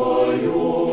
Твою.